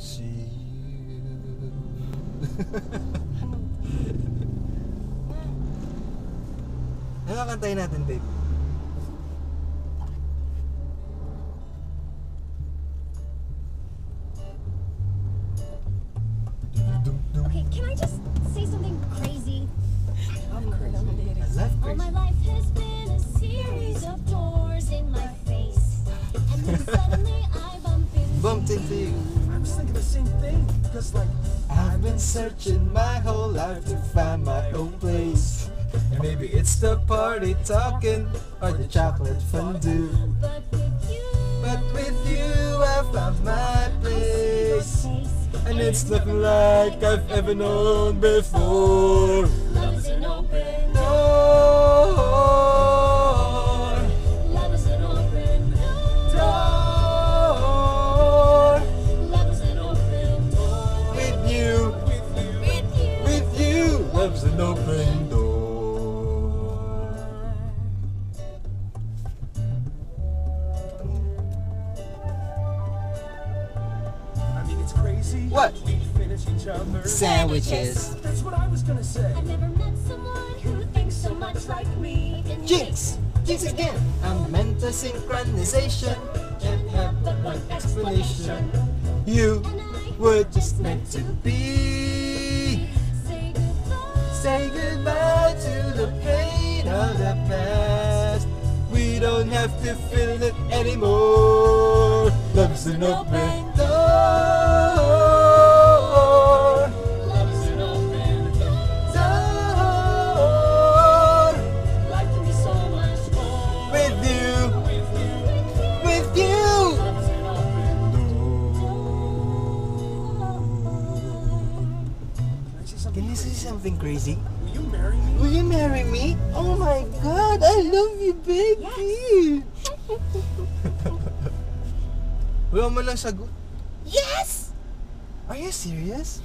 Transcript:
see you. ano kantayin natin, babe? Okay, can I just say something crazy? I'm crazy. I love All my crazy. life has been a series of doors in my face. And then suddenly I bump into Bumped into you. Was thinking the same thing. Because, like, I've been searching my whole life to find my own place. And maybe it's the party talking or the chocolate fondue. But with you, But with you, I found my place. And it's nothing like I've ever known before. Love's an open door. I mean, it's crazy. What? We finish each other's Sandwiches. That's what I was gonna say. I've never met someone who thinks so much like me. Jinx! Jinx again! A mental synchronization can't have but one explanation. You were just meant to be. Have to feel it anymore. Love's an open Can I say something Can you say crazy? something crazy? Will you marry me? Will you marry me? Oh my god, I love you, baby! Wala mo lang sagot. Yes! Are you serious?